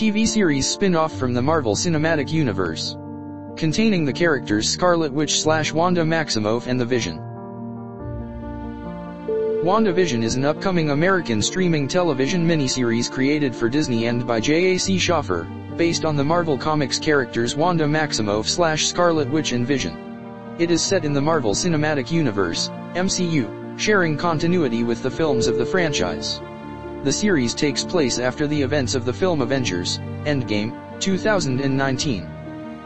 TV series spin-off from the Marvel Cinematic Universe. Containing the characters Scarlet Witch slash Wanda Maximoff and the Vision. WandaVision is an upcoming American streaming television miniseries created for Disney and by J.A.C. Schaeffer, based on the Marvel Comics characters Wanda Maximoff slash Scarlet Witch and Vision. It is set in the Marvel Cinematic Universe, MCU, sharing continuity with the films of the franchise. The series takes place after the events of the film Avengers, Endgame, 2019.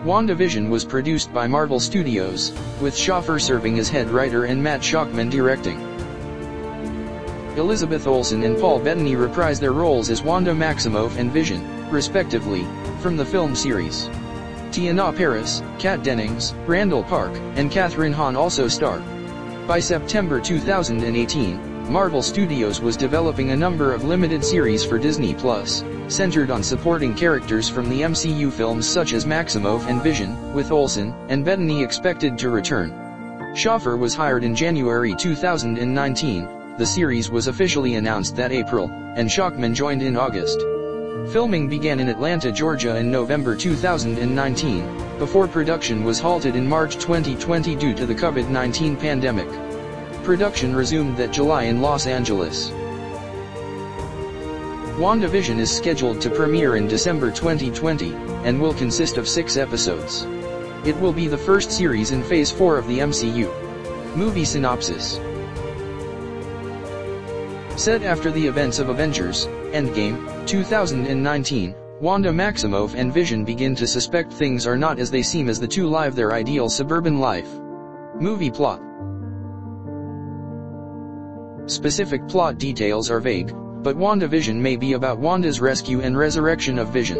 WandaVision was produced by Marvel Studios, with Schaeffer serving as head writer and Matt Shakman directing. Elizabeth Olsen and Paul Bettany reprise their roles as Wanda Maximoff and Vision, respectively, from the film series. Teyonah Parris, Kat Dennings, Randall Park, and Kathryn Hahn also star. By September 2018, Marvel Studios was developing a number of limited series for Disney Plus, centered on supporting characters from the MCU films such as Maximoff and Vision, with Olsen and Bettany expected to return. Schaeffer was hired in January 2019, the series was officially announced that April, and Shakman joined in August. Filming began in Atlanta, Georgia in November 2019, before production was halted in March 2020 due to the COVID-19 pandemic. Production resumed that July in Los Angeles. WandaVision is scheduled to premiere in December 2020, and will consist of six episodes. It will be the first series in Phase 4 of the MCU. Movie Synopsis Set after the events of Avengers, Endgame, 2019, Wanda Maximoff and Vision begin to suspect things are not as they seem as the two live their ideal suburban life. Movie plot Specific plot details are vague, but WandaVision may be about Wanda's rescue and resurrection of Vision.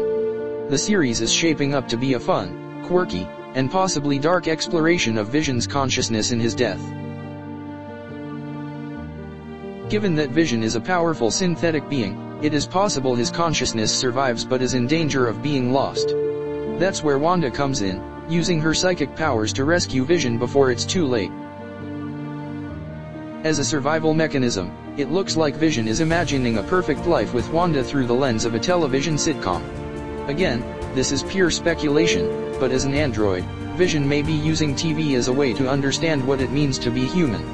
The series is shaping up to be a fun, quirky, and possibly dark exploration of Vision's consciousness in his death. Given that Vision is a powerful synthetic being, it is possible his consciousness survives but is in danger of being lost. That's where Wanda comes in, using her psychic powers to rescue Vision before it's too late. As a survival mechanism, it looks like Vision is imagining a perfect life with Wanda through the lens of a television sitcom. Again, this is pure speculation, but as an android, Vision may be using TV as a way to understand what it means to be human.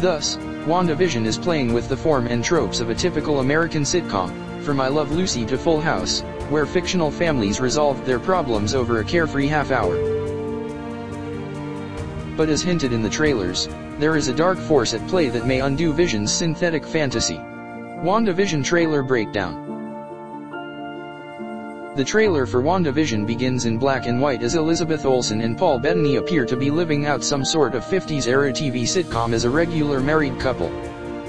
Thus, WandaVision is playing with the form and tropes of a typical American sitcom, from I Love Lucy to Full House, where fictional families resolved their problems over a carefree half hour. But as hinted in the trailers, there is a dark force at play that may undo Vision's synthetic fantasy. WandaVision Trailer Breakdown the trailer for WandaVision begins in black and white as Elizabeth Olsen and Paul Bettany appear to be living out some sort of 50s-era TV sitcom as a regular married couple.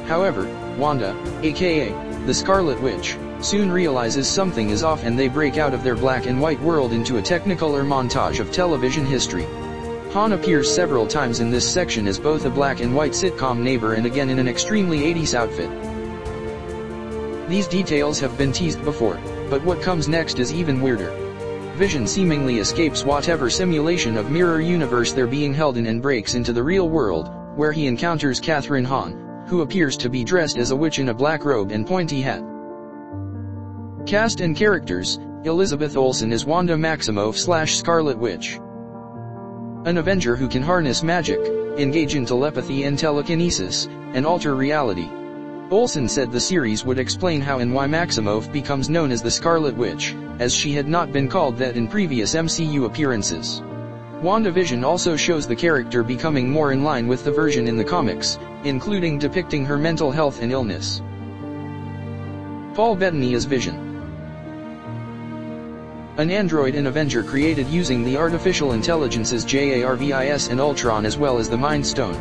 However, Wanda, aka the Scarlet Witch, soon realizes something is off and they break out of their black and white world into a technicolor montage of television history. Hahn appears several times in this section as both a black and white sitcom neighbor and again in an extremely 80s outfit. These details have been teased before. But what comes next is even weirder. Vision seemingly escapes whatever simulation of mirror universe they're being held in and breaks into the real world, where he encounters Kathryn Hahn, who appears to be dressed as a witch in a black robe and pointy hat. Cast and characters, Elizabeth Olsen is Wanda Maximoff slash Scarlet Witch. An Avenger who can harness magic, engage in telepathy and telekinesis, and alter reality. Olsen said the series would explain how and why Maximoff becomes known as the Scarlet Witch, as she had not been called that in previous MCU appearances. WandaVision also shows the character becoming more in line with the version in the comics, including depicting her mental health and illness. Paul Bettany as Vision An android and Avenger created using the artificial intelligences JARVIS and Ultron as well as the Mind Stone.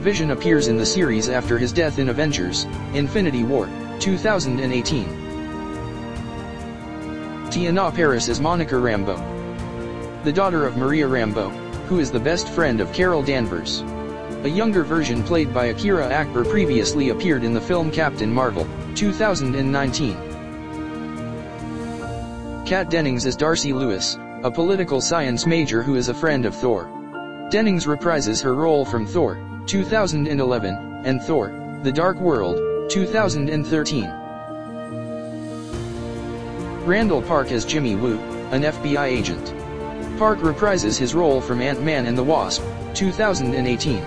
Vision appears in the series after his death in Avengers, Infinity War, 2018. Teyonah Parris is Monica Rambeau. The daughter of Maria Rambeau, who is the best friend of Carol Danvers. A younger version played by Akira Akbar previously appeared in the film Captain Marvel, 2019. Kat Dennings is Darcy Lewis, a political science major who is a friend of Thor. Dennings reprises her role from Thor, 2011, and Thor, The Dark World, 2013. Randall Park as Jimmy Woo, an FBI agent. Park reprises his role from Ant-Man and the Wasp, 2018.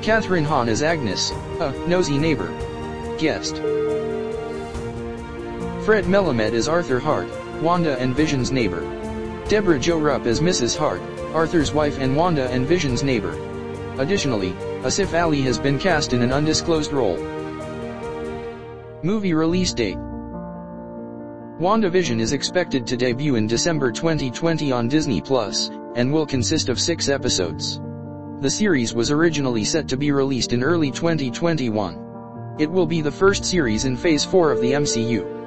Kathryn Hahn as Agnes, a nosy neighbor. Guest. Fred Melamed as Arthur Hart, Wanda and Vision's neighbor. Debra Jo Rupp as Mrs. Hart, Arthur's wife and Wanda and Vision's neighbor. Additionally, Asif Ali has been cast in an undisclosed role. Movie release date WandaVision is expected to debut in December 2020 on Disney Plus, and will consist of six episodes. The series was originally set to be released in early 2021. It will be the first series in Phase 4 of the MCU.